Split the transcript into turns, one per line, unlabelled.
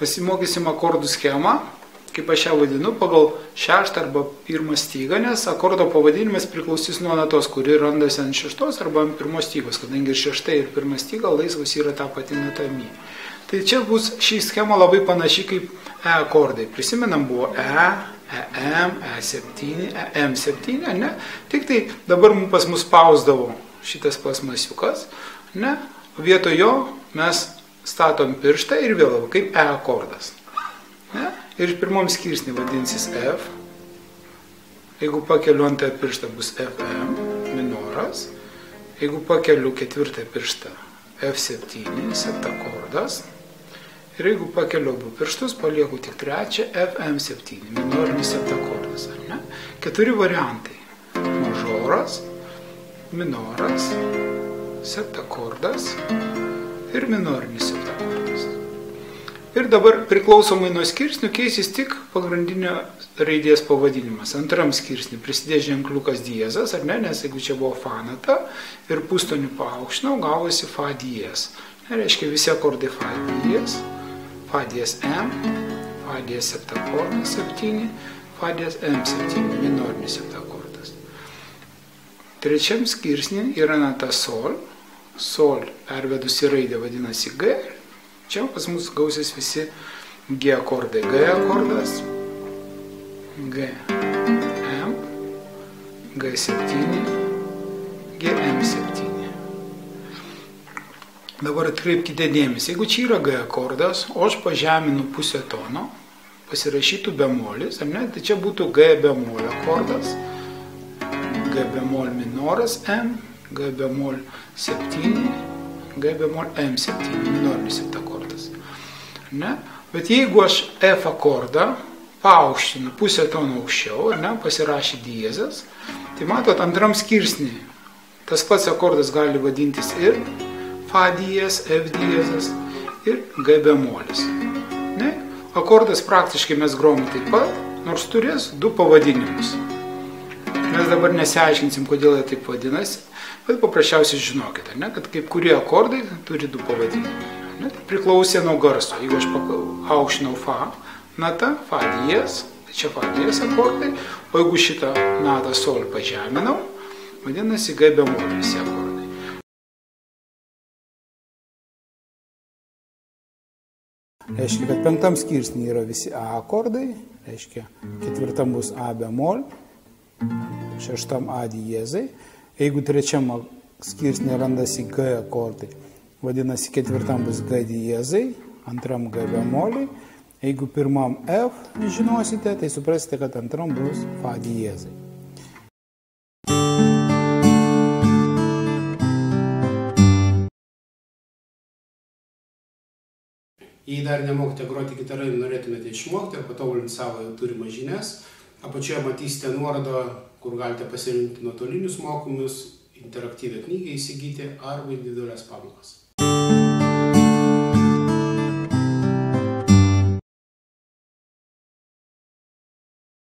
pasimokysim akordų schemą, kaip aš ją vadinu, pagal šeštą arba pirmą stygą, nes akordo pavadinimas priklausys nuo natos, kuri randasi ant šeštos arba ant pirmos stygos, kadangi ir šešta ir pirma styga laisvas yra ta pati natami. Tai čia bus šį schemą labai panaši kaip E akordai. Prisimenam, buvo E, EM, E7, EM7, ne? Tik tai dabar pas mus pausdavo šitas plasmasiukas, ne? Vietoj jo mes statom pirštą ir vėl kaip E akordas. Ne? Ir pirmom skirsnį vadinsis F. Jeigu pakeliu antrą pirštą bus FM, minoras. Jeigu pakeliu ketvirtą pirštą F7, septakordas. Ir jeigu pakeliu abu pirštus, palieku tik trečią FM7, minorinis septakordas. Keturi variantai. Mažoras, minoras, septakordas ir minorinis septakordas. Ir dabar priklausomai nuo skirsnių keisis tik pagrindinio raidės pavadinimas. Antram skirsniui prisidės ženkliukas diezas, ar ne, nes jeigu čia buvo fanata ir pustonių paaukštinau, gavosi fa diez. Tai reiškia visi akordai fa diez, fa diez M, fa diez septakordas 7, fa diez M7, minorinis septakordas. Trečiam skirsnį yra nata sol, sol pervedus į raidę vadinasi G Čia pas mus gausis visi G akordai. G akordas, G, M, G7, GM7. Dabar atkreipkite dėmesį, jeigu čia yra G akordas, o aš pažeminu pusę tono, pasirašytų bemolis, ar ne, tai čia būtų G bemol akordas, G bemol minoras M, G bemol 7, G bemol M7, minorinis septakordas. Ne? Bet jeigu aš F akordą paaukštinu pusę tono aukščiau, ne, pasirašy diezas, tai matot, antram skirsnį tas pats akordas gali vadintis ir Fa diez, F diezas ir G bemolis. Ne? Akordas praktiškai mes grojame taip pat, nors turės du pavadinimus. Mes dabar nesiaiškinsim, kodėl jie taip vadinasi, bet paprasčiausiai žinokite, ne, kad kaip kurie akordai turi du pavadinimus. Tai priklausė nuo garso. Jeigu aš aukštinau fa natą, fa dies, tai čia fa dies akordai, o jeigu šitą natą sol pažeminau, vadinasi G bemol visi akordai. Reiškia, kad penktam skirsnį yra visi A akordai, reiškia, ketvirtam bus A bemol, šeštam A diezai, jeigu trečiam skirsnė randasi G akordai, vadinasi ketvirtam bus G diezai, antram G bemoliai, jeigu pirmam F žinosite, tai suprasite, kad antram bus Fa diezai.
Jei dar nemokite groti gitarai norėtumėte išmokti ir patobulinti savo jau turimas žinias, apačioje matysite nuorodą, kur galite pasirinkti nuotolinius mokymus, interaktyvią knygą įsigyti arba individualias pamokas.